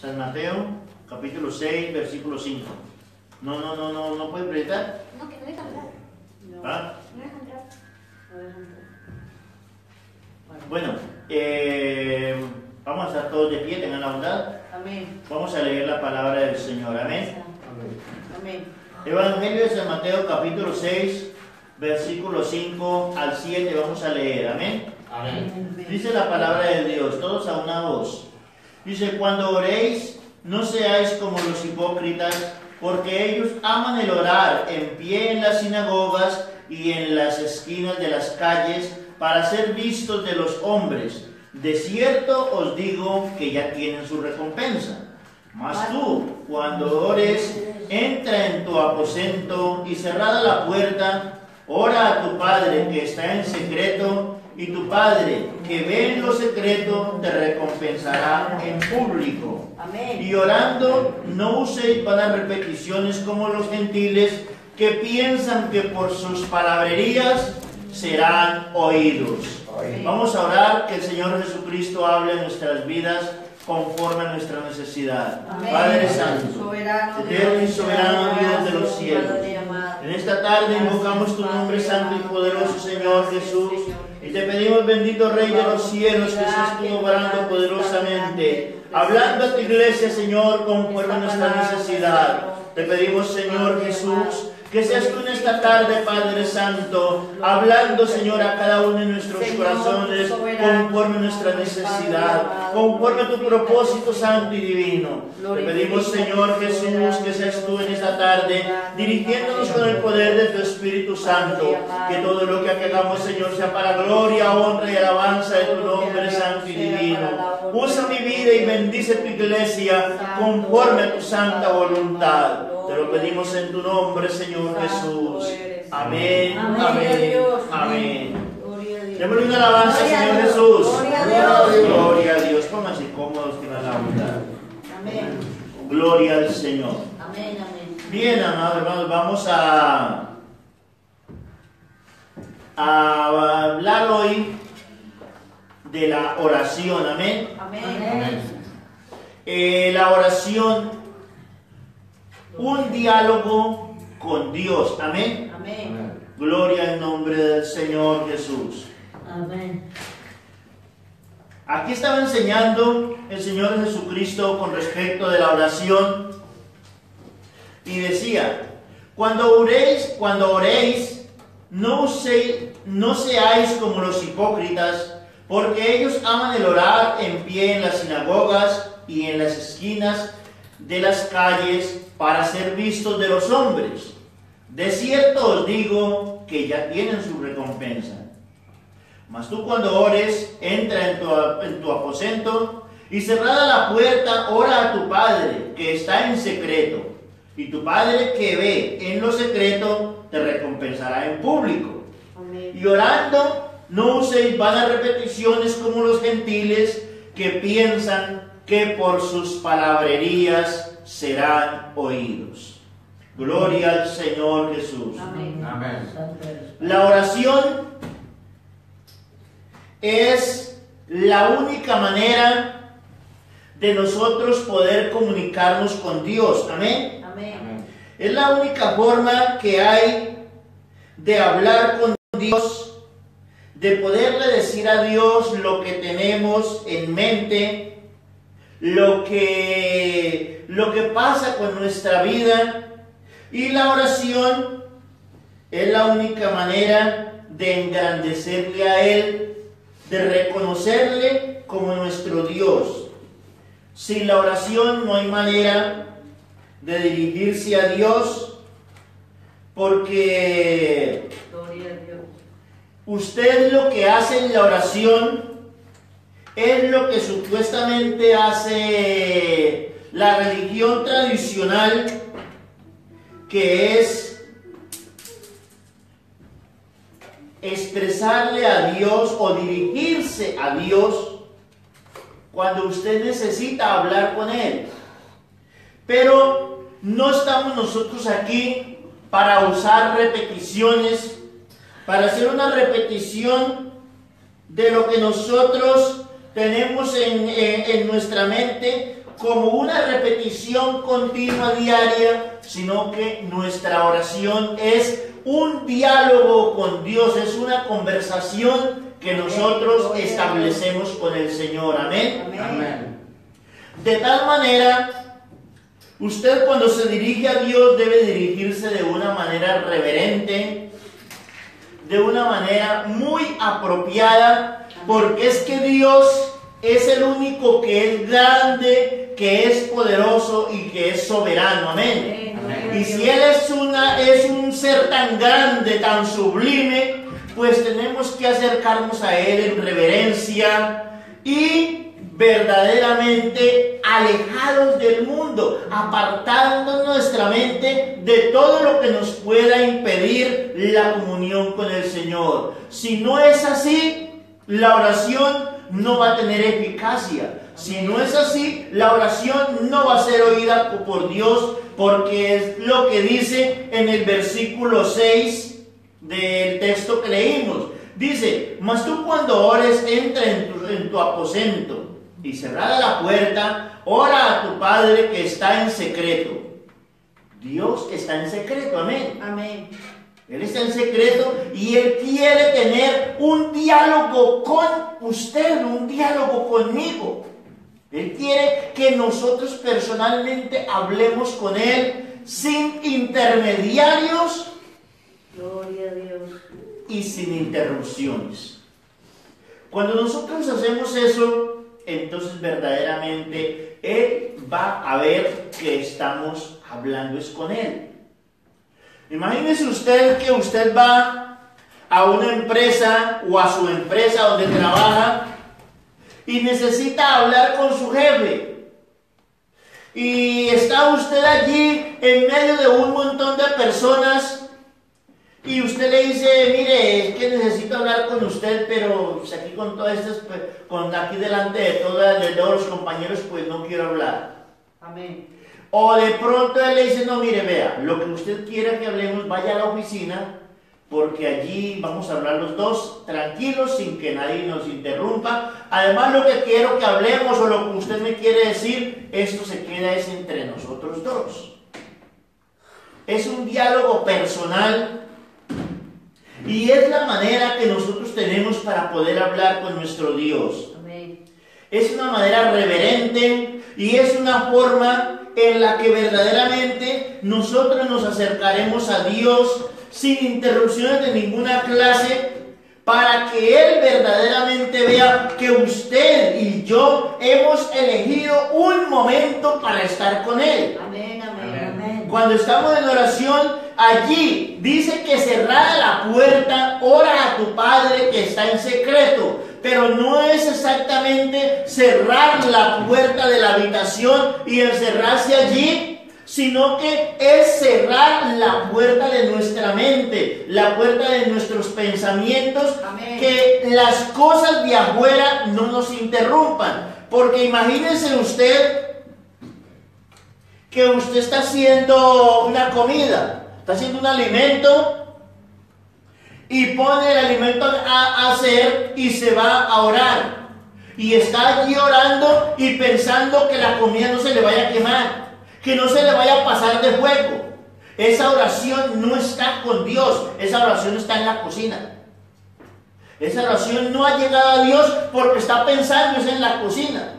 San Mateo, capítulo 6, versículo 5. No, no, no, no, no puede predicar. No, que no deja entrar. ¿Ah? No entrar. Bueno, eh, vamos a estar todos de pie, tengan la bondad. Amén. Vamos a leer la palabra del Señor. Amén. Amén. Evangelio de San Mateo, capítulo 6, versículo 5 al 7. Vamos a leer. Amén. Amén. Dice la palabra de Dios, todos a una voz. Dice, cuando oréis, no seáis como los hipócritas, porque ellos aman el orar en pie en las sinagogas y en las esquinas de las calles para ser vistos de los hombres. De cierto os digo que ya tienen su recompensa. Mas tú, cuando ores, entra en tu aposento y cerrada la puerta, ora a tu Padre que está en secreto, y tu Padre que ve en lo secreto te recompensará en público. Amén. Y orando, no uséis vanas repeticiones como los gentiles que piensan que por sus palabrerías serán oídos. Vamos a orar que el Señor Jesucristo hable en nuestras vidas conforme a nuestra necesidad. Amén. Padre Santo, eterno y soberano Dios de los cielos. En esta tarde invocamos tu nombre santo y poderoso, Señor Jesús. Y te pedimos, bendito Rey de los cielos, que seas tú obrando poderosamente, hablando a tu iglesia, Señor, conforme a nuestra necesidad. Te pedimos, Señor Jesús, que seas tú en esta tarde, Padre Santo, hablando, Señor, a cada uno de nuestros corazones, conforme a nuestra necesidad, conforme a tu propósito santo y divino. Te pedimos, Señor Jesús, que seas tú en esta tarde, dirigiéndonos con el poder de tu Espíritu Santo, que todo lo que hagamos, Señor, sea para gloria, honra y alabanza de tu nombre santo y divino. Usa mi vida y bendice tu iglesia conforme a tu santa voluntad. Te lo pedimos en tu nombre, Señor Jesús. Amén, amén, amén. Gloria a Dios. Démosle una alabanza, Señor. Jesús. Gloria a Dios. Gloria a Dios. Pónganse cómodos que la bondad. Amén. Gloria al Señor. Amén, amén. Bien, amados hermanos, vamos a, a hablar hoy de la oración. Amén. Amén. Eh, la oración, un diálogo con Dios. Amén. Amén. Gloria en nombre del Señor Jesús. Amén. Aquí estaba enseñando el Señor Jesucristo con respecto de la oración y decía, cuando oréis, cuando oréis, no, se- no seáis como los hipócritas, porque ellos aman el orar en pie en las sinagogas y en las esquinas de las calles para ser vistos de los hombres. De cierto os digo que ya tienen su recompensa. Mas tú cuando ores, entra en tu, en tu aposento y cerrada la puerta, ora a tu Padre que está en secreto. Y tu Padre que ve en lo secreto te recompensará en público. Amén. Y orando, no uséis vanas repeticiones como los gentiles que piensan que por sus palabrerías serán oídos. Gloria al Señor Jesús. Amén. La oración es la única manera de nosotros poder comunicarnos con Dios. Amén. Amén. Es la única forma que hay de hablar con Dios, de poderle decir a Dios lo que tenemos en mente, lo que, lo que pasa con nuestra vida. Y la oración es la única manera de engrandecerle a Él, de reconocerle como nuestro Dios. Sin la oración no hay manera de dirigirse a Dios porque usted lo que hace en la oración es lo que supuestamente hace la religión tradicional que es expresarle a Dios o dirigirse a Dios cuando usted necesita hablar con Él. Pero no estamos nosotros aquí para usar repeticiones, para hacer una repetición de lo que nosotros tenemos en, en- en nuestra mente como una repetición continua diaria, sino que nuestra oración es un diálogo con Dios, es una conversación que nosotros establecemos con el Señor. Amén. Amén. De tal manera, usted cuando se dirige a Dios debe dirigirse de una manera reverente, de una manera muy apropiada, porque es que Dios es el único que es grande, que es poderoso y que es soberano. Amén. Y si Él es, una, es un ser tan grande, tan sublime, pues tenemos que acercarnos a Él en reverencia y verdaderamente alejados del mundo, apartando nuestra mente de todo lo que nos pueda impedir la comunión con el Señor. Si no es así, la oración no va a tener eficacia. Si no es así, la oración no va a ser oída por Dios, porque es lo que dice en el versículo 6 del texto que leímos. Dice, mas tú cuando ores, entra en tu, en tu aposento y cerrada la puerta, ora a tu Padre que está en secreto. Dios está en secreto, amén. Amén. Él está en secreto y Él quiere tener un diálogo con usted, un diálogo conmigo. Él quiere que nosotros personalmente hablemos con Él sin intermediarios Gloria a Dios. y sin interrupciones. Cuando nosotros hacemos eso, entonces verdaderamente Él va a ver que estamos hablando es con Él. Imagínese usted que usted va a una empresa o a su empresa donde trabaja y necesita hablar con su jefe. Y está usted allí en medio de un montón de personas y usted le dice, mire, es que necesito hablar con usted, pero pues, aquí con todas estas, pe- con aquí delante de todas de todos los compañeros, pues no quiero hablar. Amén. O de pronto él le dice, no, mire, vea, lo que usted quiera que hablemos, vaya a la oficina, porque allí vamos a hablar los dos tranquilos, sin que nadie nos interrumpa. Además, lo que quiero que hablemos o lo que usted me quiere decir, esto se queda es entre nosotros dos. Es un diálogo personal y es la manera que nosotros tenemos para poder hablar con nuestro Dios. Amén. Es una manera reverente y es una forma en la que verdaderamente nosotros nos acercaremos a Dios sin interrupciones de ninguna clase para que Él verdaderamente vea que usted y yo hemos elegido un momento para estar con Él. Amén. Amén. Amén. Cuando estamos en oración, allí dice que cerrada la puerta, ora a tu Padre que está en secreto. Pero no es exactamente cerrar la puerta de la habitación y encerrarse allí, sino que es cerrar la puerta de nuestra mente, la puerta de nuestros pensamientos, Amén. que las cosas de afuera no nos interrumpan. Porque imagínense usted que usted está haciendo una comida, está haciendo un alimento y pone el alimento a hacer y se va a orar. Y está allí orando y pensando que la comida no se le vaya a quemar, que no se le vaya a pasar de fuego. Esa oración no está con Dios, esa oración está en la cocina. Esa oración no ha llegado a Dios porque está pensando es en la cocina.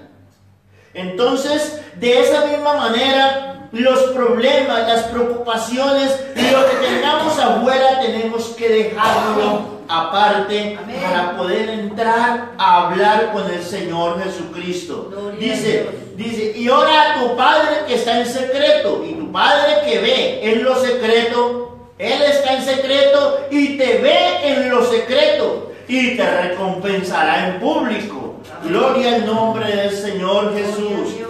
Entonces, de esa misma manera, los problemas, las preocupaciones, lo que tengamos afuera, tenemos que dejarlo aparte Amén. para poder entrar a hablar con el Señor Jesucristo. Gloria Dice, dice, y ora a tu Padre que está en secreto, y tu Padre que ve en lo secreto, Él está en secreto y te ve en lo secreto y te recompensará en público. Gloria al nombre del Señor Jesús.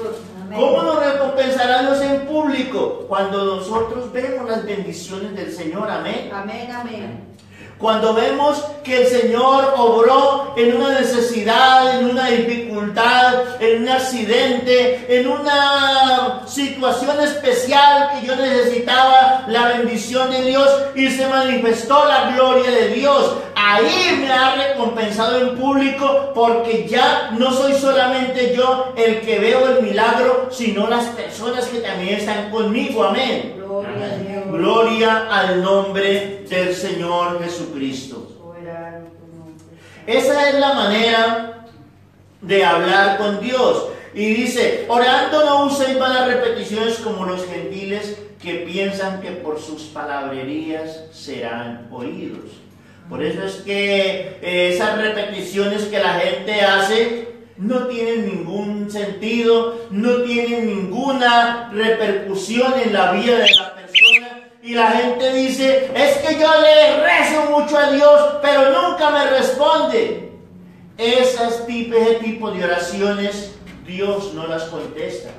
Amén. ¿Cómo nos recompensará Dios en público? Cuando nosotros vemos las bendiciones del Señor. Amén. Amén. Amén. Cuando vemos que el Señor obró en una necesidad, en una dificultad, en un accidente, en una situación especial que yo necesitaba la bendición de Dios y se manifestó la gloria de Dios. Ahí me ha recompensado en público porque ya no soy solamente yo el que veo el milagro, sino las personas que también están conmigo. Amén. Gloria a Dios. Gloria al nombre del Señor Jesucristo. Esa es la manera de hablar con Dios. Y dice, orando no uséis malas repeticiones como los gentiles que piensan que por sus palabrerías serán oídos. Por eso es que eh, esas repeticiones que la gente hace no tienen ningún sentido, no tienen ninguna repercusión en la vida de la persona. Y la gente dice, es que yo le rezo mucho a Dios, pero nunca me responde. Esas ese tipo de oraciones Dios no las contesta.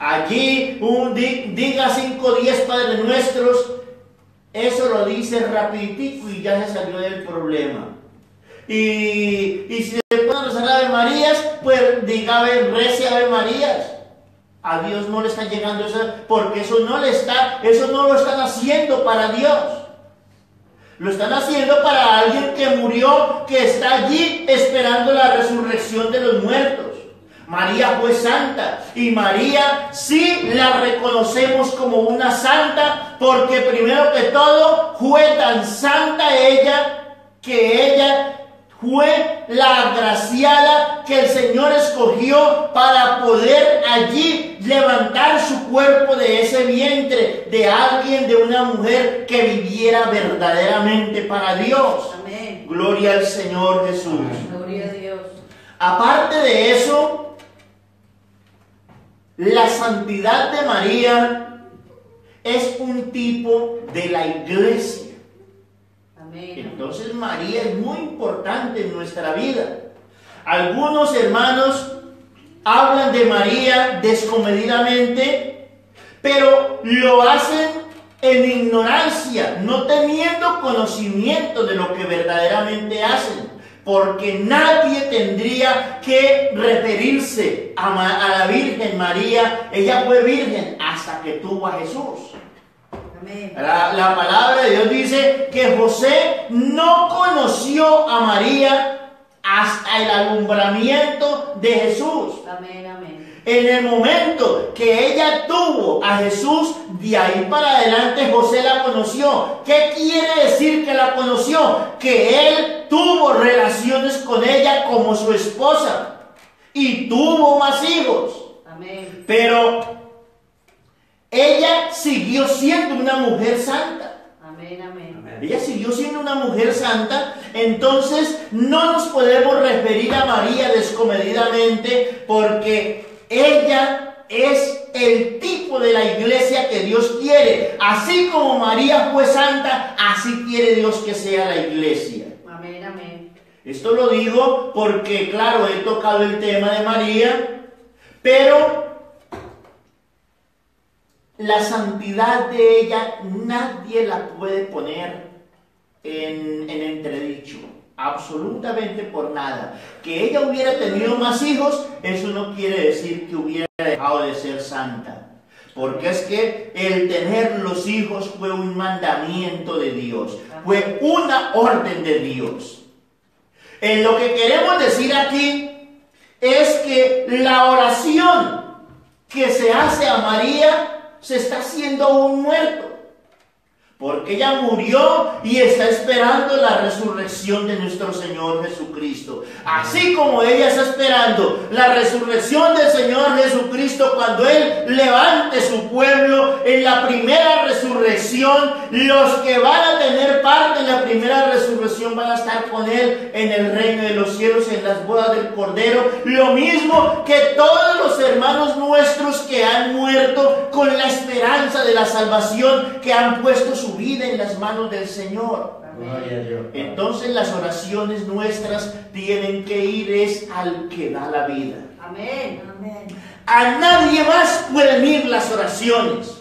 Allí un, di- diga 5 o 10 Padres Nuestros, eso lo dice rapiditico y ya se salió del problema. Y, y si le pueden rezar Ave Marías, pues diga rece Ave Marías. A Dios no le está llegando eso, porque eso no le está, eso no lo están haciendo para Dios. Lo están haciendo para alguien que murió, que está allí esperando la resurrección de los muertos. María fue santa y María sí la reconocemos como una santa porque primero que todo fue tan santa ella que ella fue la agraciada que el Señor escogió para poder allí levantar su cuerpo de ese vientre de alguien, de una mujer que viviera verdaderamente para Dios. Amén. Gloria al Señor Jesús. Gloria a Dios. Aparte de eso, la santidad de María es un tipo de la iglesia. Entonces María es muy importante en nuestra vida. Algunos hermanos hablan de María descomedidamente, pero lo hacen en ignorancia, no teniendo conocimiento de lo que verdaderamente hacen. Porque nadie tendría que referirse a la Virgen María. Ella fue virgen hasta que tuvo a Jesús. Amén. La, la palabra de Dios dice que José no conoció a María hasta el alumbramiento de Jesús. Amén. Amén. En el momento que ella tuvo a Jesús, de ahí para adelante José la conoció. ¿Qué quiere decir que la conoció? Que él tuvo relaciones con ella como su esposa y tuvo más hijos. Amén. Pero ella siguió siendo una mujer santa. Amén. Amén. Ella siguió siendo una mujer santa, entonces no nos podemos referir a María descomedidamente porque ella es el tipo de la iglesia que Dios quiere. Así como María fue santa, así quiere Dios que sea la iglesia. Amén. Amén. Esto lo digo porque, claro, he tocado el tema de María, pero la santidad de ella nadie la puede poner en, en entredicho, absolutamente por nada. Que ella hubiera tenido más hijos, eso no quiere decir que hubiera dejado de ser santa. Porque es que el tener los hijos fue un mandamiento de Dios, fue una orden de Dios. En lo que queremos decir aquí es que la oración que se hace a María se está haciendo un muerto. Porque ella murió y está esperando la resurrección de nuestro Señor Jesucristo. Así como ella está esperando la resurrección del Señor Jesucristo cuando Él levante su pueblo en la primera resurrección, los que van a tener parte en la primera resurrección van a estar con Él en el reino de los cielos, en las bodas del Cordero. Lo mismo que todos los hermanos nuestros que han muerto con la esperanza de la salvación, que han puesto su vida en las manos del Señor. Entonces las oraciones nuestras tienen que ir es al que da la vida. Amén. Amén. A nadie más pueden ir las oraciones.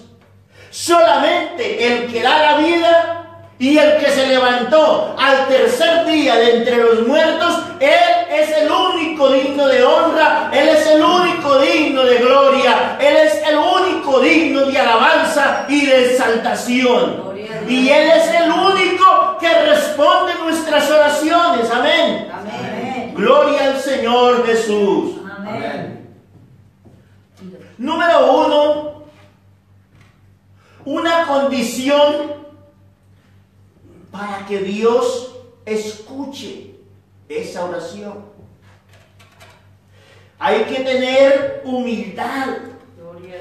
Solamente el que da la vida Y el que se levantó al tercer día de entre los muertos, Él es el único digno de honra, Él es el único digno de gloria, Él es el único digno de alabanza y de exaltación. Y Él es el único que responde nuestras oraciones. Amén. Amén. Gloria al Señor Jesús. Amén. Número uno, una condición para que Dios escuche esa oración. Hay que tener humildad,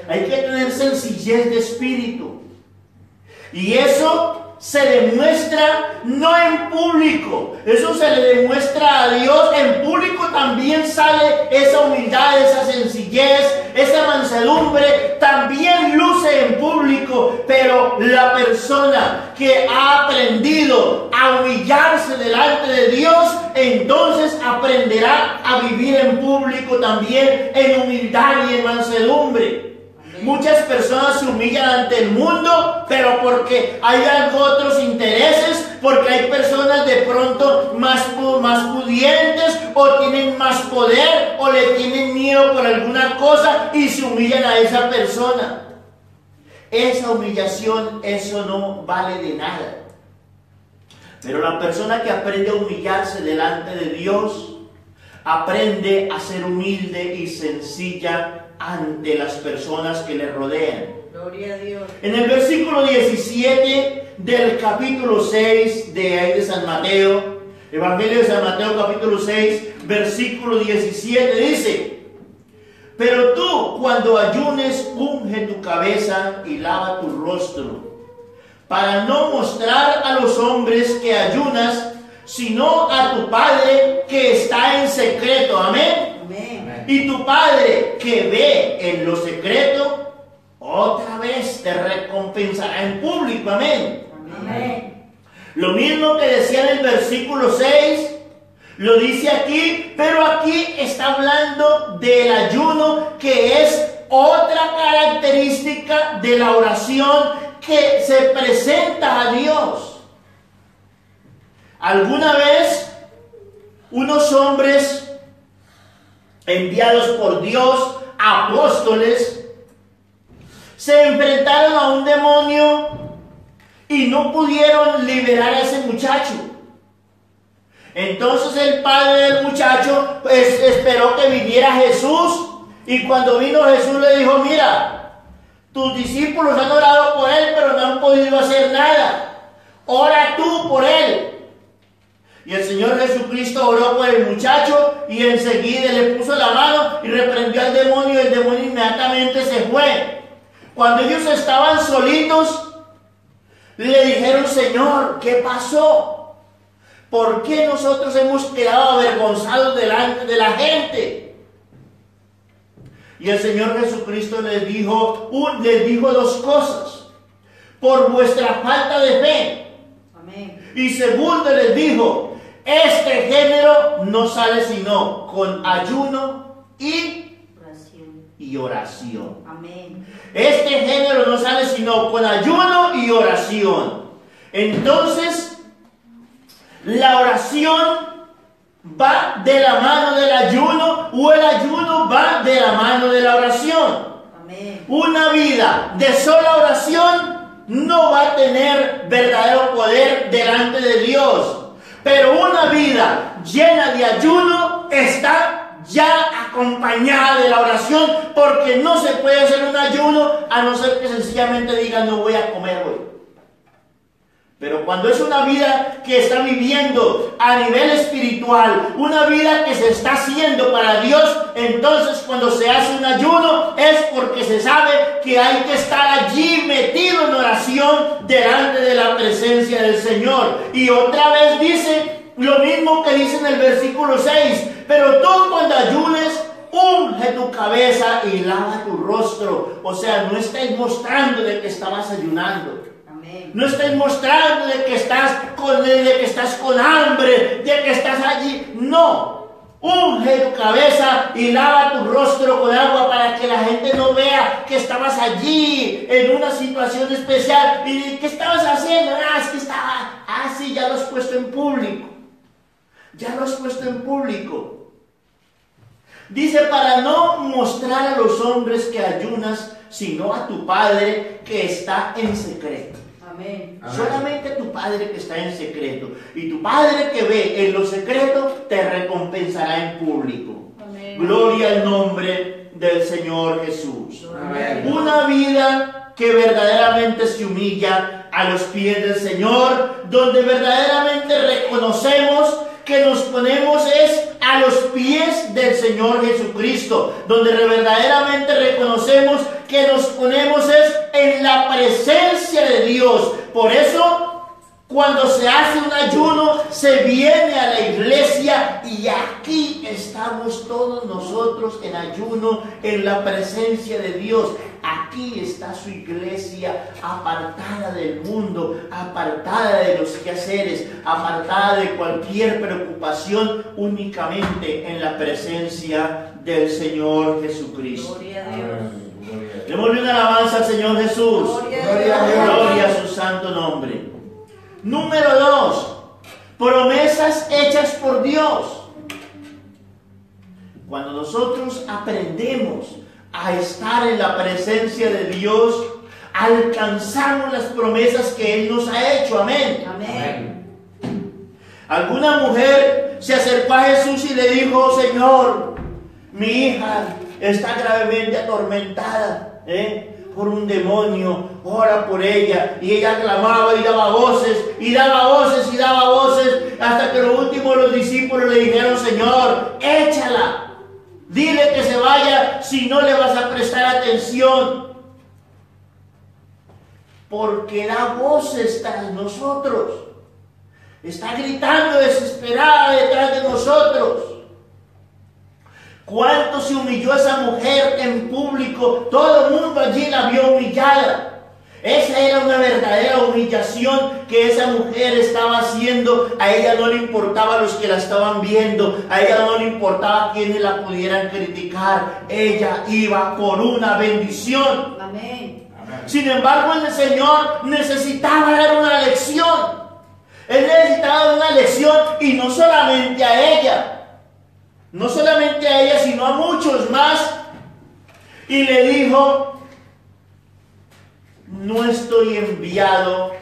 hay que tener sencillez de espíritu. Y eso se demuestra no en público, eso se le demuestra a Dios. En público también sale esa humildad, esa sencillez, esa mansedumbre, también luce en público. Pero la persona que ha aprendido a humillarse delante de Dios, entonces aprenderá a vivir en público también en humildad y en mansedumbre. Muchas personas se humillan ante el mundo, pero porque hay otros intereses, porque hay personas de pronto más, más pudientes o tienen más poder o le tienen miedo por alguna cosa y se humillan a esa persona. Esa humillación, eso no vale de nada. Pero la persona que aprende a humillarse delante de Dios, aprende a ser humilde y sencilla ante las personas que le rodean. Gloria a Dios. En el versículo 17 del capítulo 6 de ahí de San Mateo, Evangelio de San Mateo capítulo 6, versículo 17 dice, pero tú cuando ayunes unge tu cabeza y lava tu rostro, para no mostrar a los hombres que ayunas, sino a tu Padre que está en secreto. Amén. Y tu Padre que ve en lo secreto, otra vez te recompensará en público. Amén. Amén. Lo mismo que decía en el versículo 6, lo dice aquí, pero aquí está hablando del ayuno que es otra característica de la oración que se presenta a Dios. ¿Alguna vez unos hombres enviados por Dios, apóstoles, se enfrentaron a un demonio y no pudieron liberar a ese muchacho. Entonces el padre del muchacho pues, esperó que viniera Jesús y cuando vino Jesús le dijo, mira, tus discípulos han orado por él pero no han podido hacer nada. Ora tú por él. Y el Señor Jesucristo oró por el muchacho y enseguida le puso la mano y reprendió al demonio y el demonio inmediatamente se fue. Cuando ellos estaban solitos, le dijeron, Señor, ¿qué pasó? ¿Por qué nosotros hemos quedado avergonzados delante de la gente? Y el Señor Jesucristo les dijo, un- les dijo dos cosas. Por vuestra falta de fe. Amén. Y segundo les dijo, este género no sale sino con ayuno y, Oración. y oración. Amén. Este género no sale sino con ayuno y oración. Entonces, la oración va de la mano del ayuno o el ayuno va de la mano de la oración. Amén. Una vida de sola oración no va a tener verdadero poder delante de Dios. Pero una vida llena de ayuno está ya acompañada de la oración porque no se puede hacer un ayuno a no ser que sencillamente diga no voy a comer hoy. Pero cuando es una vida que está viviendo a nivel espiritual, una vida que se está haciendo para Dios, entonces cuando se hace un ayuno es porque se sabe que hay que estar allí metido en oración delante de la presencia del Señor. Y otra vez dice lo mismo que dice en el versículo 6, pero tú cuando ayunes, unge tu cabeza y lava tu rostro. O sea, no estáis mostrando de que estabas ayunando. No estáis mostrando de que estás con, de que estás con hambre, de que estás allí. No. Unge tu cabeza y lava tu rostro con agua para que la gente no vea que estabas allí en una situación especial y ¿qué estabas haciendo? Ah, es que estaba, ah, sí, ya lo has puesto en público. Ya lo has puesto en público. Dice, para no mostrar a los hombres que ayunas, sino a tu Padre que está en secreto. Amén. Amén. Solamente tu Padre que está en secreto. Y tu Padre que ve en lo secreto te recompensará en público. Amén. Gloria al nombre del Señor Jesús. Amén. Una vida que verdaderamente se humilla a los pies del Señor, donde verdaderamente reconocemos que nos ponemos es a los pies del Señor Jesucristo, donde verdaderamente reconocemos que nos ponemos es en la presencia de Dios. Por eso cuando se hace un ayuno, se viene a la iglesia y aquí estamos todos nosotros en ayuno, en la presencia de Dios. Aquí está su iglesia apartada del mundo, apartada de los quehaceres, apartada de cualquier preocupación, únicamente en la presencia del Señor Jesucristo. Gloria a Dios. Démosle una alabanza al Señor Jesús. Gloria a a Dios. Gloria a su santo nombre. Número dos, promesas hechas por Dios. Cuando nosotros aprendemos a estar en la presencia de Dios, alcanzamos las promesas que Él nos ha hecho. Amén. Amén. Alguna mujer se acercó a Jesús y le dijo, Señor, mi hija está gravemente atormentada ¿eh? por un demonio, ora por ella. Y ella clamaba y daba voces, y daba voces y daba voces, hasta que lo último los discípulos le dijeron, Señor, échala. Dile que se vaya si no le vas a prestar atención. Porque da voces tras nosotros. Está gritando desesperada detrás de nosotros. ¿Cuánto se humilló esa mujer en público? Todo el mundo allí la vio humillada. Esa era una verdadera humillación que esa mujer estaba haciendo. A ella no le importaba los que la estaban viendo. A ella no le importaba quienes la pudieran criticar. Ella iba por una bendición. Amén. Amén. Sin embargo, el Señor necesitaba dar una lección. Él necesitaba dar una lección y no solamente a ella. No solamente a ella, sino a muchos más. Y le dijo, no estoy enviado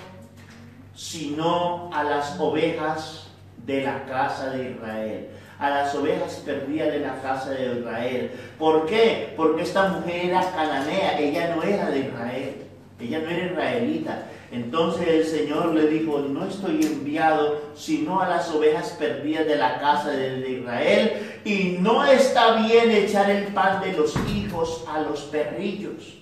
sino a las ovejas de la casa de Israel, a las ovejas perdidas de la casa de Israel. ¿Por qué? Porque esta mujer era cananea, ella no era de Israel, ella no era israelita. Entonces el Señor le dijo, no estoy enviado sino a las ovejas perdidas de la casa de Israel, y no está bien echar el pan de los hijos a los perrillos.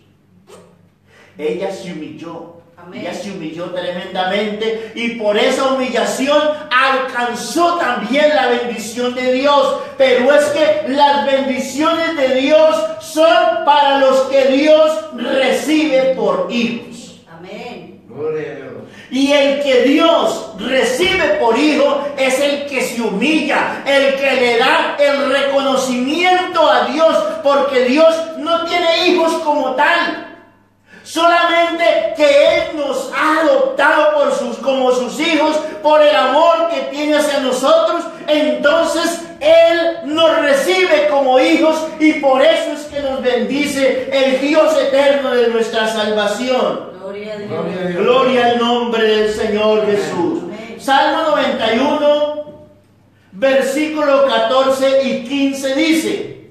Ella se humilló. Amén. Ella se humilló tremendamente y por esa humillación alcanzó también la bendición de Dios. Pero es que las bendiciones de Dios son para los que Dios recibe por hijos. Amén. Gloria a Dios. Y el que Dios recibe por hijo es el que se humilla, el que le da el reconocimiento a Dios, porque Dios no tiene hijos como tal. Solamente que Él nos ha adoptado por sus, como sus hijos, por el amor que tiene hacia nosotros. Entonces Él nos recibe como hijos y por eso es que nos bendice el Dios eterno de nuestra salvación. Gloria a Dios. Gloria a Dios. Gloria al nombre del Señor Jesús. Amén. Salmo 91, versículo 14 y 15 dice,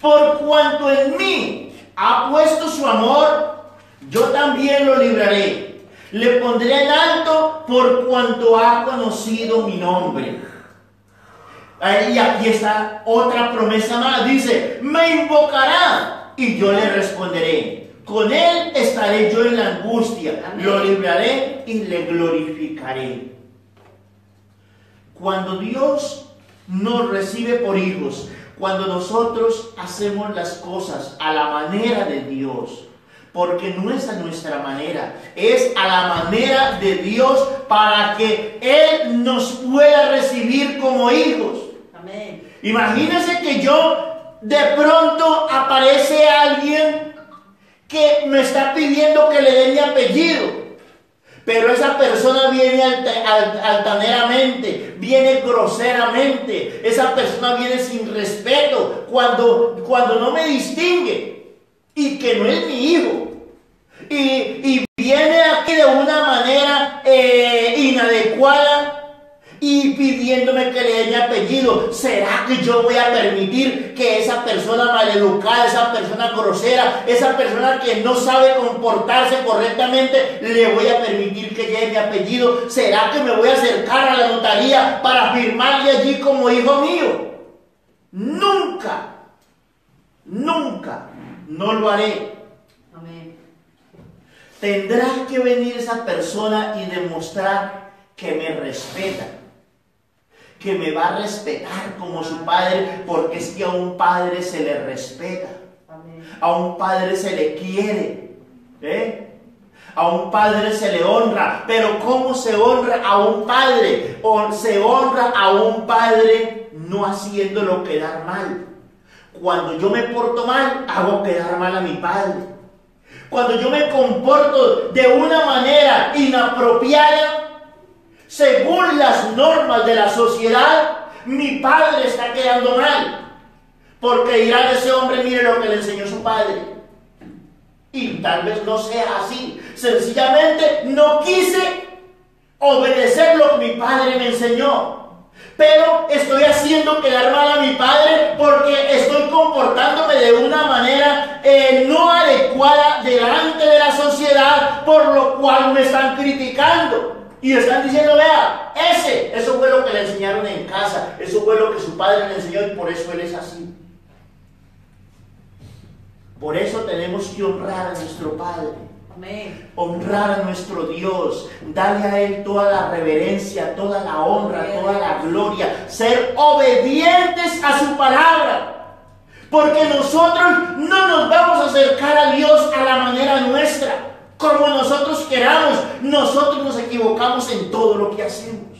por cuanto en mí ha puesto su amor, yo también lo libraré. Le pondré en alto por cuanto ha conocido mi nombre. Ahí aquí está otra promesa más. Dice, me invocará y yo le responderé. Con él estaré yo en la angustia. Amén. Lo libraré y le glorificaré. Cuando Dios nos recibe por hijos, cuando nosotros hacemos las cosas a la manera de Dios, porque no es a nuestra manera, es a la manera de Dios para que Él nos pueda recibir como hijos. Amén. Imagínense que yo de pronto aparece alguien que me está pidiendo que le dé mi apellido. Pero esa persona viene alta- al- altaneramente, viene groseramente, esa persona viene sin respeto cuando, cuando no me distingue y que no es mi hijo. Y, y viene aquí de una manera eh, y pidiéndome que le dé mi apellido. ¿Será que yo voy a permitir que esa persona maleducada, esa persona grosera, esa persona que no sabe comportarse correctamente, le voy a permitir que lleve mi apellido? ¿Será que me voy a acercar a la notaría para firmarle allí como hijo mío? Nunca, nunca, no lo haré. Amén. Tendrá que venir esa persona y demostrar que me respeta, que me va a respetar como su padre, porque es que a un padre se le respeta, a un padre se le quiere, ¿eh? A un padre se le honra, pero ¿cómo se honra a un padre? O se honra a un padre no haciéndolo quedar mal. Cuando yo me porto mal, hago quedar mal a mi padre. Cuando yo me comporto de una manera inapropiada, según las normas de la sociedad, mi padre está quedando mal. Porque dirá ese hombre, mire lo que le enseñó su padre. Y tal vez no sea así. Sencillamente no quise obedecer lo que mi padre me enseñó. Pero estoy haciendo quedar mal a mi padre porque estoy comportándome de una manera eh, no adecuada delante de la sociedad, por lo cual me están criticando. Y están diciendo, vea, ese, eso fue lo que le enseñaron en casa, eso fue lo que su padre le enseñó y por eso él es así. Por eso tenemos que honrar a nuestro Padre Amén. honrar a nuestro Dios, darle a Él toda la reverencia, toda la honra, toda la gloria, ser obedientes a su palabra. Porque nosotros no nos vamos a acercar a Dios a la manera nuestra, como nosotros queramos. Nosotros nos equivocamos en todo lo que hacemos.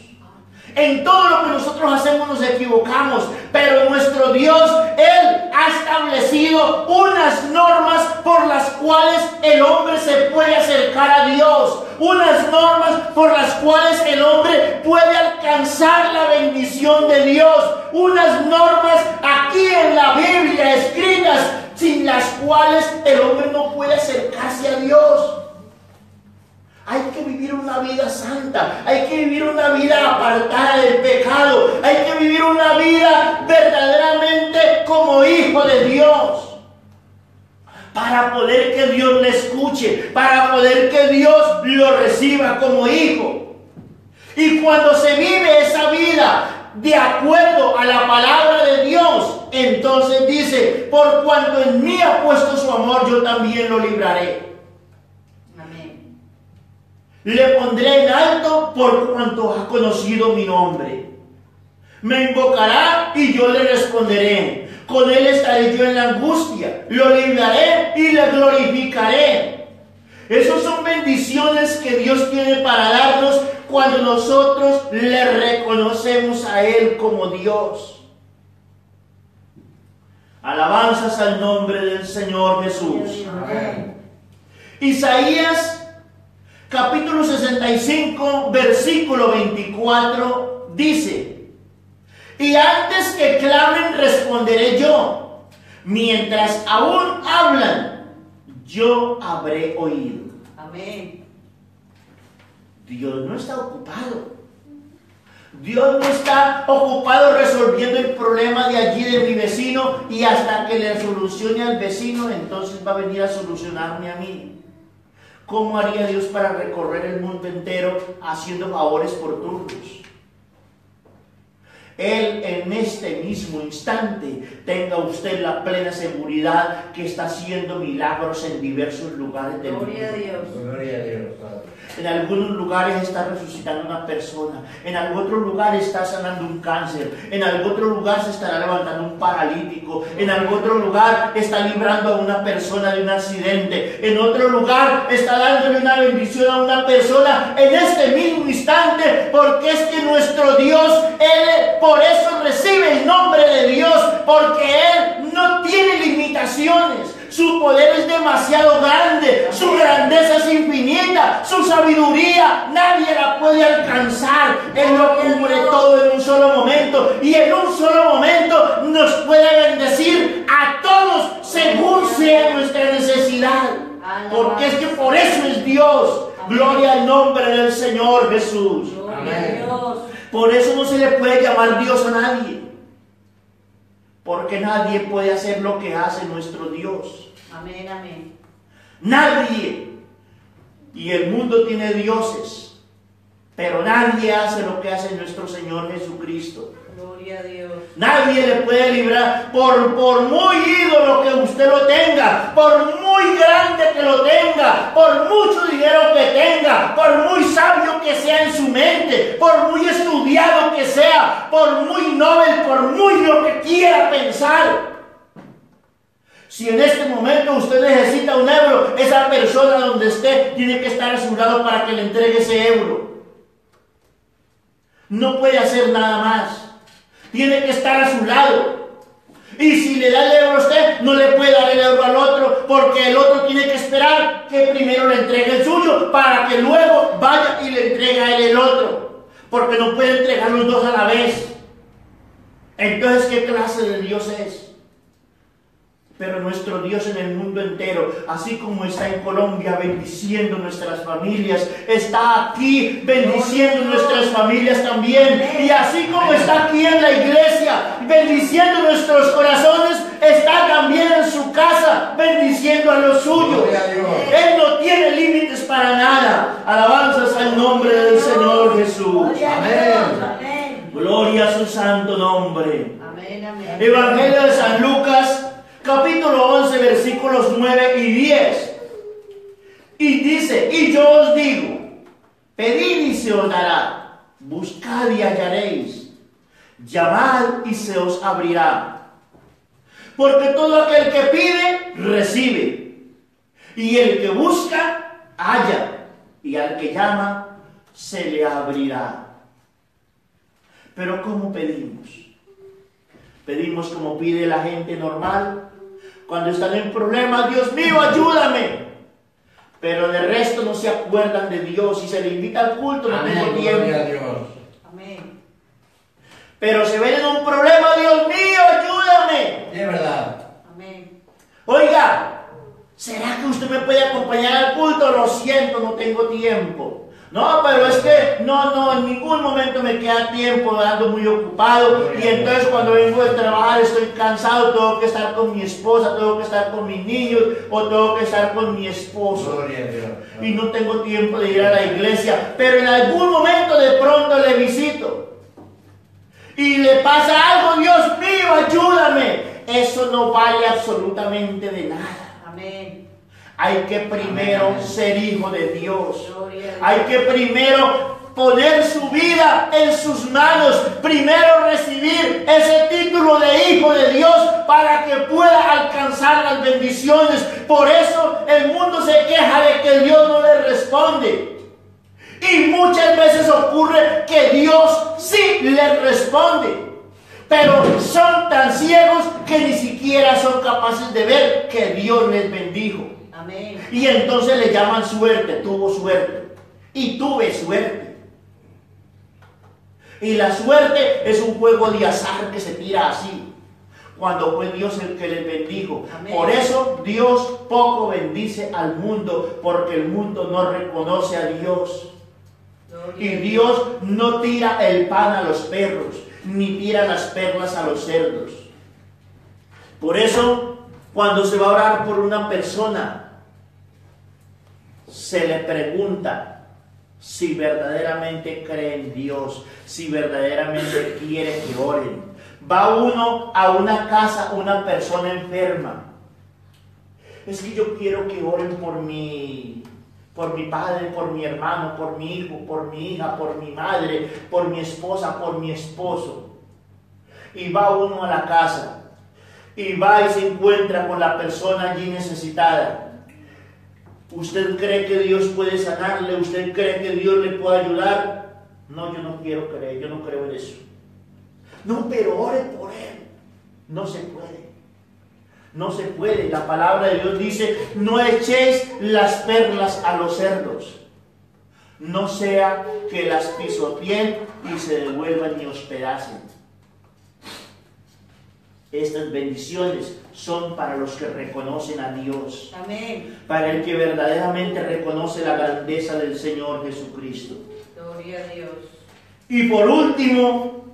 En todo lo que nosotros hacemos nos equivocamos, pero nuestro Dios, Él ha establecido unas normas por las cuales el hombre se puede acercar a Dios, unas normas por las cuales el hombre puede alcanzar la bendición de Dios, unas normas aquí en la Biblia escritas sin las cuales el hombre no puede acercarse a Dios. Hay que vivir una vida santa, hay que vivir una vida apartada del pecado, hay que vivir una vida verdaderamente como hijo de Dios. Para poder que Dios le escuche, para poder que Dios lo reciba como hijo. Y cuando se vive esa vida de acuerdo a la palabra de Dios, entonces dice, por cuanto en mí ha puesto su amor, yo también lo libraré. Le pondré en alto por cuanto ha conocido mi nombre. Me invocará y yo le responderé. Con él estaré yo en la angustia. Lo libraré y le glorificaré. Esas son bendiciones que Dios tiene para darnos cuando nosotros le reconocemos a Él como Dios. Alabanzas al nombre del Señor Jesús. Amén. Isaías capítulo 65, versículo 24 dice, y antes que clamen responderé yo, mientras aún hablan, yo habré oído. Amén. Dios no está ocupado. Dios no está ocupado resolviendo el problema de allí de mi vecino y hasta que le solucione al vecino, entonces va a venir a solucionarme a mí. ¿Cómo haría Dios para recorrer el mundo entero haciendo favores por turnos? Él en este mismo instante tenga usted la plena seguridad que está haciendo milagros en diversos lugares del mundo. Gloria a Dios. Gloria a Dios, Padre. En algunos lugares está resucitando una persona. En algún otro lugar está sanando un cáncer. En algún otro lugar se estará levantando un paralítico. En algún otro lugar está librando a una persona de un accidente. En otro lugar está dándole una bendición a una persona en este mismo instante. Porque es que nuestro Dios, Él por eso recibe el nombre de Dios. Porque Él no tiene limitaciones. Su poder es demasiado grande Su grandeza es infinita, su sabiduría nadie la puede alcanzar. Él lo cubre todo en un solo momento y en un solo momento nos puede bendecir a todos según sea nuestra necesidad. Porque es que por eso es Dios. Gloria al nombre del Señor Jesús. Por eso no se le puede llamar Dios a nadie. Porque nadie puede hacer lo que hace nuestro Dios. Amén, amén. Nadie. Y el mundo tiene dioses. Pero nadie hace lo que hace nuestro Señor Jesucristo. Gloria a Dios. Nadie le puede librar, por, por muy ídolo que usted lo tenga, por muy grande que lo tenga, por mucho dinero que tenga, por muy sabio que sea en su mente, por muy estudiado que sea, por muy noble, por muy lo que quiera pensar. Si en este momento usted necesita un euro, esa persona donde esté tiene que estar a su lado para que le entregue ese euro. No puede hacer nada más tiene que estar a su lado. Y si le da el euro a usted, no le puede dar el euro al otro, porque el otro tiene que esperar que primero le entregue el suyo, para que luego vaya y le entregue a él el otro. Porque no puede entregar los dos a la vez. Entonces, ¿qué clase de Dios es? Pero nuestro Dios en el mundo entero, así como está en Colombia bendiciendo nuestras familias, está aquí bendiciendo nuestras familias también. Y así como está aquí en la iglesia bendiciendo nuestros corazones, está también en su casa bendiciendo a los suyos. Él no tiene límites para nada. Alabanzas al nombre del Señor Jesús. Amén. Gloria a su santo nombre. Evangelio de San versículos 9 y 10. Y dice, y yo os digo, pedid y se os dará, buscad y hallaréis, llamad y se os abrirá. Porque todo aquel que pide, recibe. Y el que busca, halla. Y al que llama, se le abrirá. Pero ¿cómo pedimos? Pedimos como pide la gente normal, cuando están en problemas, Dios mío, ayúdame. Pero de resto no se acuerdan de Dios y se le invita al culto, no tengo tiempo. Amén. Pero se ven en un problema, Dios mío, ayúdame. De verdad. Amén. Oiga, ¿será que usted me puede acompañar al culto? Lo siento, no tengo tiempo. No, pero es que no, no, en ningún momento me queda tiempo, ando muy ocupado. Y entonces cuando vengo de trabajar estoy cansado, tengo que estar con mi esposa, tengo que estar con mis niños o tengo que estar con mi esposo. Y no tengo tiempo de ir a la iglesia, pero en algún momento de pronto le visito. Y le pasa algo, Dios mío, ayúdame. Eso no vale absolutamente de nada. Amén. Hay que primero ser hijo de Dios. Hay que primero poner su vida en sus manos, primero recibir ese título de hijo de Dios para que pueda alcanzar las bendiciones. Por eso el mundo se queja de que Dios no le responde. Y muchas veces ocurre que Dios sí le responde. Pero son tan ciegos que ni siquiera son capaces de ver que Dios les bendijo. Y entonces le llaman suerte, tuvo suerte. Y tuve suerte. Y la suerte es un juego de azar que se tira así. Cuando fue Dios el que les bendijo. Por eso Dios poco bendice al mundo, porque el mundo no reconoce a Dios. Y Dios no tira el pan a los perros, ni tira las perlas a los cerdos. Por eso, cuando se va a orar por una persona, se le pregunta si verdaderamente cree en Dios, si verdaderamente quiere que oren. Va uno a una casa, una persona enferma. Es que yo quiero que oren por mi, por mi padre, por mi hermano, por mi hijo, por mi hija, por mi madre, por mi esposa, por mi esposo. Y va uno a la casa y va y se encuentra con la persona allí necesitada ¿Usted cree que Dios puede sanarle? ¿Usted cree que Dios le puede ayudar? No, yo no quiero creer, yo no creo en eso. No, pero ore por él. No se puede. No se puede. La palabra de Dios dice, no echéis las perlas a los cerdos. No sea que las pisoteen y se devuelvan y os pedacen. Estas bendiciones son para los que reconocen a Dios. Amén. Para el que verdaderamente reconoce la grandeza del Señor Jesucristo. Gloria a Dios. Y por último,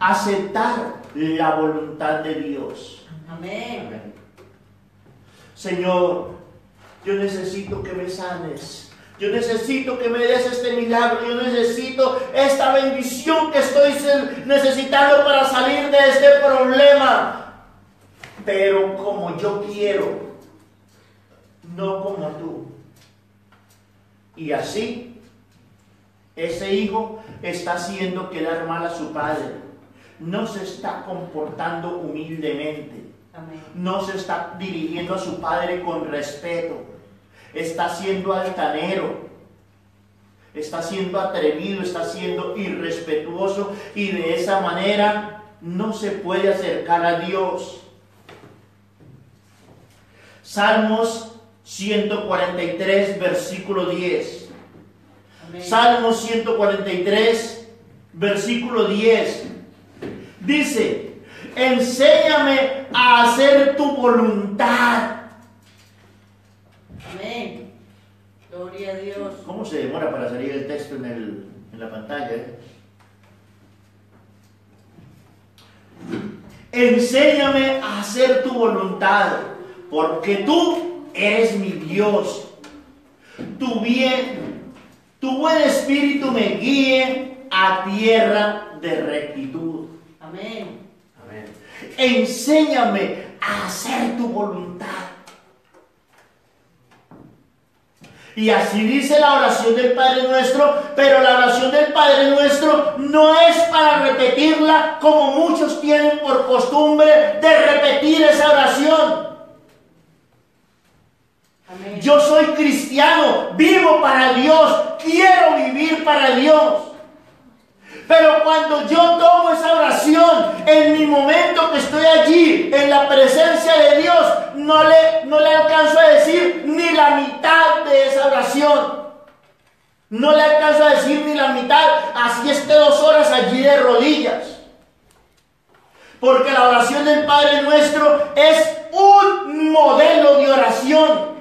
aceptar la voluntad de Dios. Amén. Señor, yo necesito que me sanes. Yo necesito que me des este milagro. Yo necesito esta bendición que estoy necesitando para salir de este problema. Pero como yo quiero, no como tú. Y así, ese hijo está haciendo quedar mal a su padre. No se está comportando humildemente. Amén. No se está dirigiendo a su padre con respeto está siendo altanero, está siendo atrevido, está siendo irrespetuoso y de esa manera no se puede acercar a Dios. Salmos 143, versículo 10. Salmos 143, versículo 10. Dice, enséñame a hacer tu voluntad Amén. Gloria a Dios. ¿Cómo se demora para salir el texto en, el, en la pantalla? Eh? Enséñame a hacer tu voluntad, porque tú eres mi Dios. Tu bien, tu buen espíritu me guíe a tierra de rectitud. Amén. Amén. Enséñame a hacer tu voluntad. Y así dice la oración del Padre Nuestro, pero la oración del Padre Nuestro no es para repetirla como muchos tienen por costumbre de repetir esa oración. Yo soy cristiano, vivo para Dios, quiero vivir para Dios. Pero cuando yo tomo esa oración, en mi momento que estoy allí, en la presencia de Dios, no le, no le alcanzo a decir ni la mitad de esa oración. No le alcanzo a decir ni la mitad, así esté dos horas allí de rodillas. Porque la oración del Padre nuestro es un modelo de oración.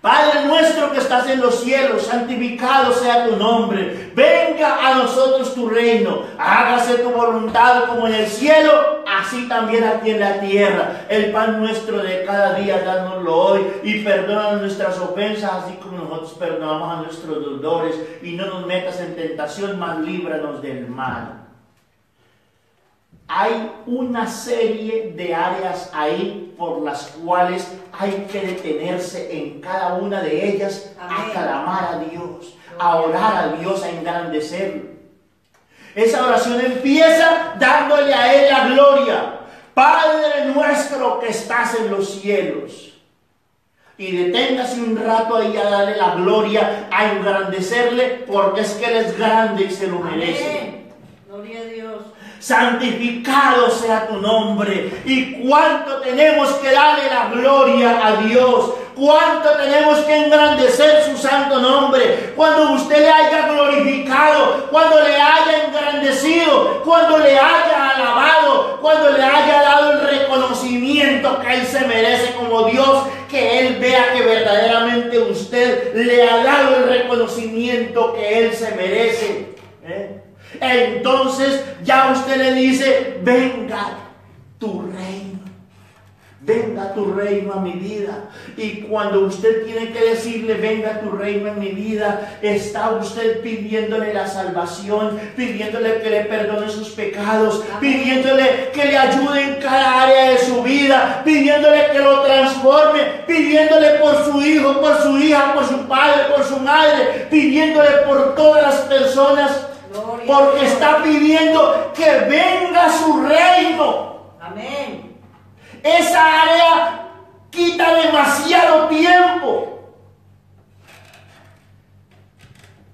Padre nuestro que estás en los cielos, santificado sea tu nombre. Venga a nosotros tu reino. Hágase tu voluntad como en el cielo, así también aquí en la tierra. El pan nuestro de cada día, dánoslo hoy. Y perdona nuestras ofensas, así como nosotros perdonamos a nuestros deudores. Y no nos metas en tentación, mas líbranos del mal hay una serie de áreas ahí por las cuales hay que detenerse en cada una de ellas a clamar a Dios, a orar a Dios, a engrandecerlo. Esa oración empieza dándole a Él la gloria. Padre nuestro que estás en los cielos. Y deténgase un rato ahí a darle la gloria, a engrandecerle, porque es que Él es grande y se lo merece. Santificado sea tu nombre. Y cuánto tenemos que darle la gloria a Dios. Cuánto tenemos que engrandecer su santo nombre. Cuando usted le haya glorificado, cuando le haya engrandecido, cuando le haya alabado, cuando le haya dado el reconocimiento que él se merece como Dios, que él vea que verdaderamente usted le ha dado el reconocimiento que él se merece. ¿Eh? Entonces ya usted le dice, venga tu reino. Venga tu reino a mi vida. Y cuando usted tiene que decirle, venga tu reino en mi vida, está usted pidiéndole la salvación, pidiéndole que le perdone sus pecados, pidiéndole que le ayude en cada área de su vida, pidiéndole que lo transforme, pidiéndole por su hijo, por su hija, por su padre, por su madre, pidiéndole por todas las personas porque está pidiendo que venga su reino. Amén. Esa área quita demasiado tiempo.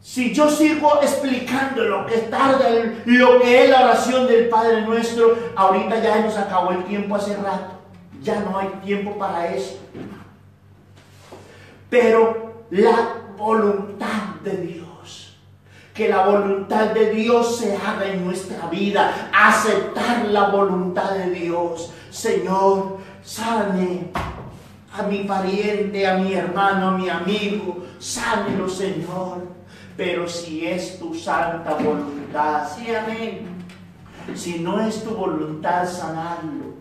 Si yo sigo explicando lo que tarda, el- lo que es la oración del Padre nuestro, ahorita ya nos acabó el tiempo hace rato. Ya no hay tiempo para eso. Pero la voluntad de Dios, que la voluntad de Dios se haga en nuestra vida, aceptar la voluntad de Dios. Señor, sane a mi pariente, a mi hermano, a mi amigo, sánelo, Señor. Pero si es tu santa voluntad, Sí, amén. si no es tu voluntad sanarlo,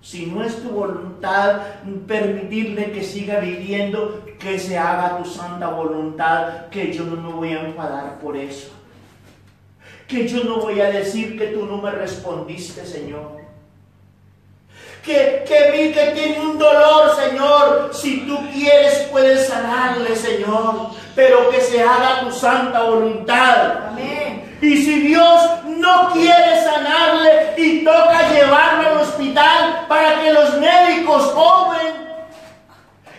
si no es tu voluntad permitirle que siga viviendo, que se haga tu santa voluntad, que yo no me voy a enfadar por eso. Que yo no voy a decir que tú no me respondiste, Señor. Que, que vi que tiene un dolor, Señor. Si tú quieres, puedes sanarle, Señor. Pero que se haga tu santa voluntad. Amén. Y si Dios no quiere sanarle y toca llevarlo al hospital para que los médicos obren,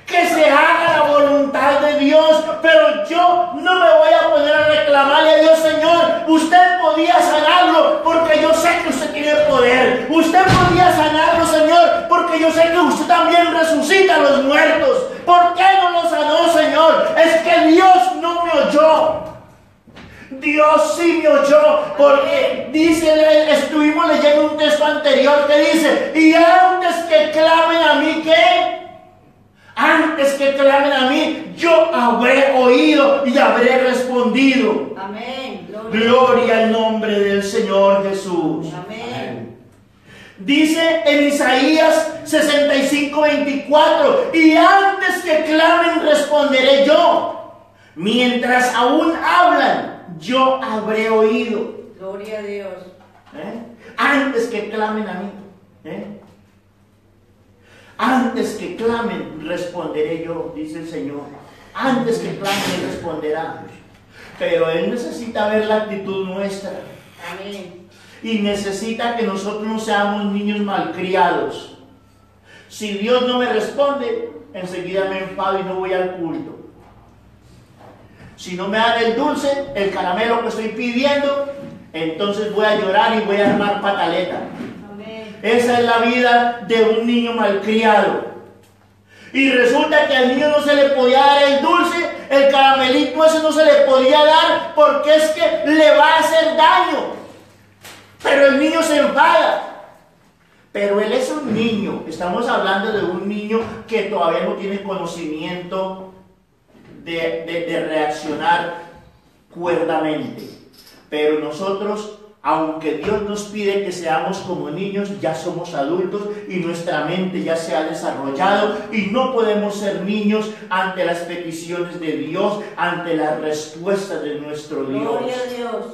que se haga la voluntad de Dios, pero yo no me voy a poner a reclamarle a Dios, Señor, usted podía sanarlo porque yo sé que usted tiene poder. Usted podía sanarlo, Señor, porque yo sé que usted también resucita a los muertos. ¿Por qué no lo sanó, Señor? Es que Dios no me oyó. Dios sí me oyó, porque dice, estuvimos leyendo un texto anterior que dice, y antes que clamen a mí, ¿qué? Antes que clamen a mí, yo habré oído y habré respondido. Amén. Gloria al nombre del Señor Jesús. Amén. Dice en Isaías 65, 24, y antes que clamen responderé yo. Mientras aún hablan, yo habré oído. Gloria a Dios. ¿Eh? Antes que clamen a mí. ¿eh? Antes que clamen, responderé yo, dice el Señor. Antes que clamen, responderá. Pero Él necesita ver la actitud nuestra. Amén. Y necesita que nosotros no seamos niños malcriados. Si Dios no me responde, enseguida me enfado y no voy al culto. Si no me dan el dulce, el caramelo que estoy pidiendo, entonces voy a llorar y voy a armar pataleta. Esa es la vida de un niño malcriado. Y resulta que al niño no se le podía dar el dulce, el caramelito ese no se le podía dar porque es que le va a hacer daño. Pero el niño se enfada. Pero él es un niño. Estamos hablando de un niño que todavía no tiene conocimiento de, de- de reaccionar cuerdamente. Pero nosotros, aunque Dios nos pide que seamos como niños, ya somos adultos y nuestra mente ya se ha desarrollado y no podemos ser niños ante las peticiones de Dios, ante las respuestas de nuestro Dios. Gloria a Dios.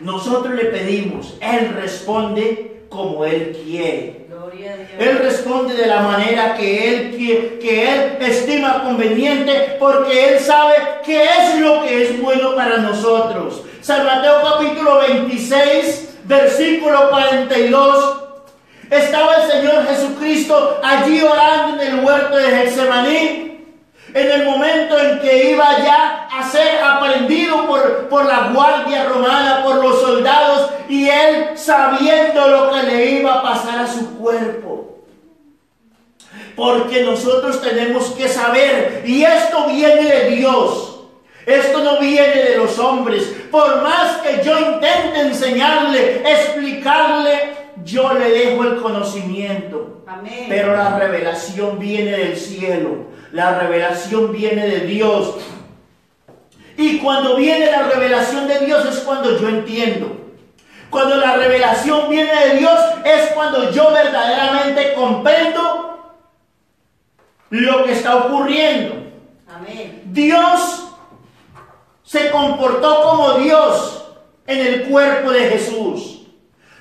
Nosotros le pedimos, Él responde como Él quiere. Gloria a Dios. Él responde de la manera que él, qui- que él estima conveniente porque Él sabe qué es lo que es bueno para nosotros. San Mateo capítulo 26, versículo 42. Estaba el Señor Jesucristo allí orando en el huerto de Getsemaní. En el momento en que iba ya a ser aprendido por, por la guardia romana, por los soldados, y él sabiendo lo que le iba a pasar a su cuerpo. Porque nosotros tenemos que saber, y esto viene de Dios, esto no viene de los hombres. Por más que yo intente enseñarle, explicarle, yo le dejo el conocimiento. Amén. Pero la revelación viene del cielo, la revelación viene de Dios. Y cuando viene la revelación de Dios es cuando yo entiendo. Cuando la revelación viene de Dios es cuando yo verdaderamente comprendo lo que está ocurriendo. Amén. Dios se comportó como Dios en el cuerpo de Jesús.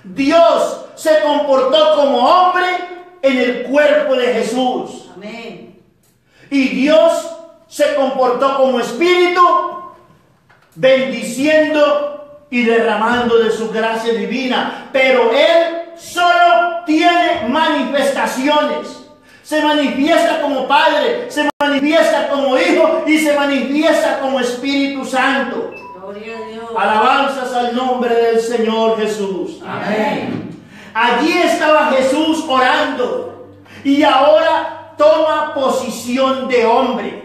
Dios se comportó como hombre en el cuerpo de Jesús. Amén. Y Dios se comportó como espíritu, bendiciendo y derramando de su gracia divina. Pero Él solo tiene manifestaciones. Se manifiesta como Padre, se manifiesta como Hijo y se manifiesta como Espíritu Santo. Gloria a Dios. Alabanzas al nombre del Señor Jesús. Amén. Allí estaba Jesús orando y ahora toma posición de hombre.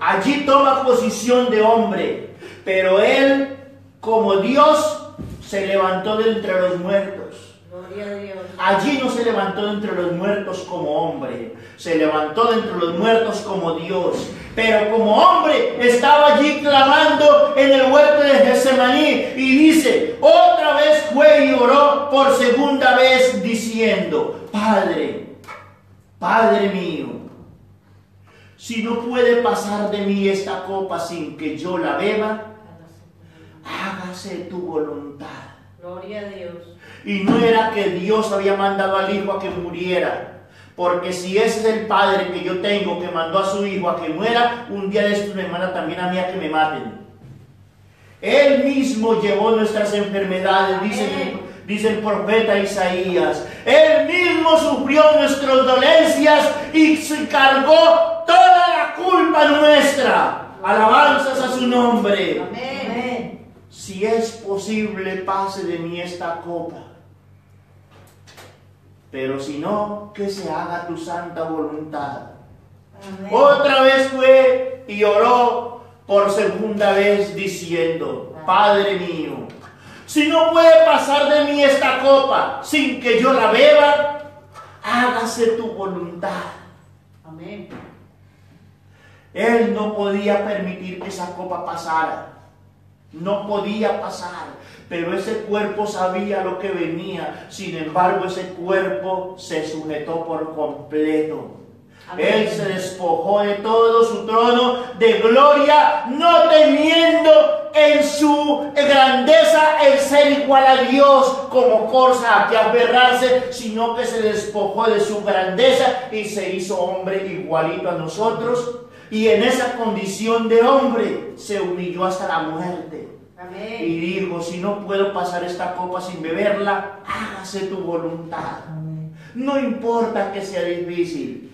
Allí toma posición de hombre, pero él como Dios se levantó de entre los muertos. Allí no se levantó de entre los muertos como hombre, se levantó de entre los muertos como Dios. Pero como hombre estaba allí clamando en el huerto de Getsemaní y dice, otra vez fue y oró por segunda vez diciendo, Padre, Padre mío, si no puede pasar de mí esta copa sin que yo la beba, hágase tu voluntad. Gloria a Dios. Y no era que Dios había mandado al Hijo a que muriera. Porque si ese es el Padre que yo tengo que mandó a su Hijo a que muera, un día de esto me manda también a mí a que me maten. Él mismo llevó nuestras enfermedades, dice, dice el profeta Isaías. Él mismo sufrió nuestras dolencias y se cargó toda la culpa nuestra. Alabanzas a su nombre. Amén. Si es posible, pase de mí esta copa. Pero si no, que se haga tu santa voluntad. Amén. Otra vez fue y oró por segunda vez diciendo, Padre mío, si no puede pasar de mí esta copa sin que yo la beba, hágase tu voluntad. Amén. Él no podía permitir que esa copa pasara. No podía pasar. Pero ese cuerpo sabía lo que venía. Sin embargo, ese cuerpo se sujetó por completo. Amén. Él se despojó de todo su trono de gloria, no teniendo en su grandeza el ser igual a Dios como cosa a que aferrarse, sino que se despojó de su grandeza y se hizo hombre igualito a nosotros. Y en esa condición de hombre se humilló hasta la muerte. Y Amén. dijo, si no puedo pasar esta copa sin beberla, hágase tu voluntad. No importa que sea difícil.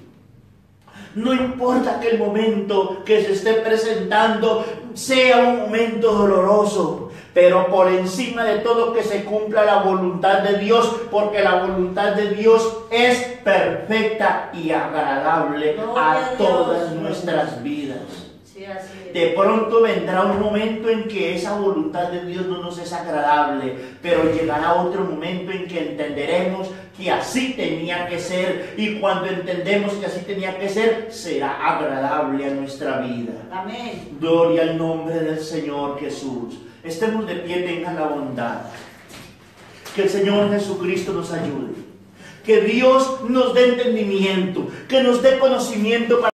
No importa que el momento que se esté presentando sea un momento doloroso, pero por encima de todo que se cumpla la voluntad de Dios, porque la voluntad de Dios es perfecta y agradable a todas nuestras vidas. De pronto vendrá un momento en que esa voluntad de Dios no nos es agradable, pero llegará otro momento en que entenderemos que así tenía que ser y cuando entendemos que así tenía que ser, será agradable a nuestra vida. Amén. Gloria al nombre del Señor Jesús. Estemos de pie, tengan la bondad. Que el Señor Jesucristo nos ayude. Que Dios nos dé entendimiento, que nos dé conocimiento para